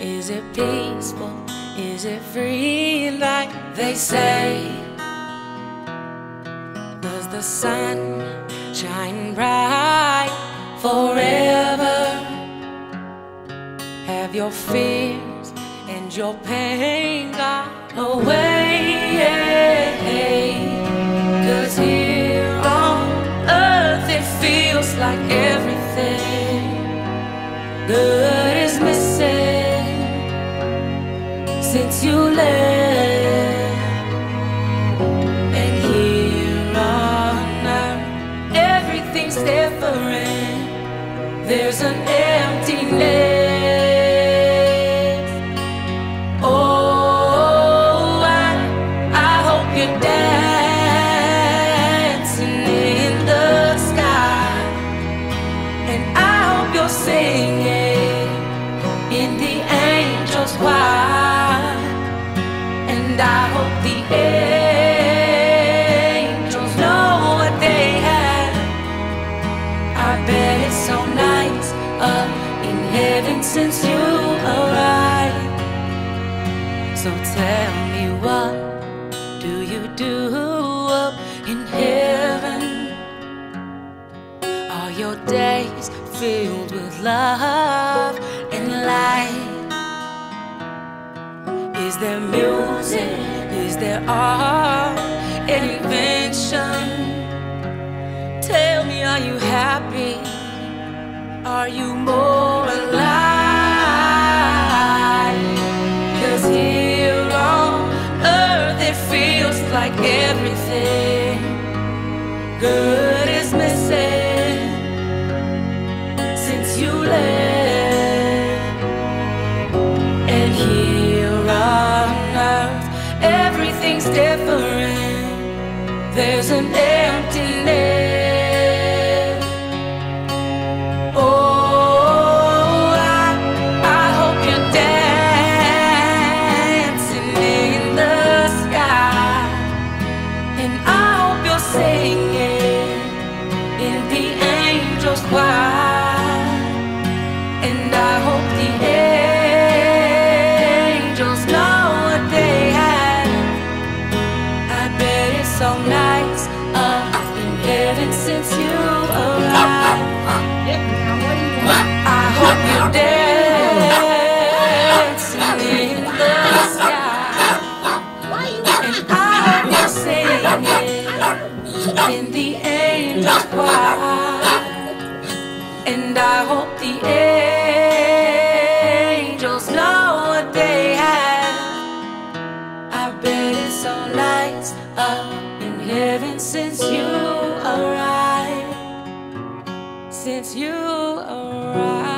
Is it peaceful? Is it free like they say? Does the sun shine bright forever? Have your fears and your pain gone away? Cause here on earth it feels like everything good since you left. And here on earth, everything's different. There's an emptiness. Since you arrived. So tell me what do you do up in heaven? Are your days filled with love there music? Is there art invention? Tell me, are you happy? Are you more alive? Cause here on earth it feels like everything good And I hope the angels know what they have. I bet it's so nice up in heaven since you arrived. Since you arrived.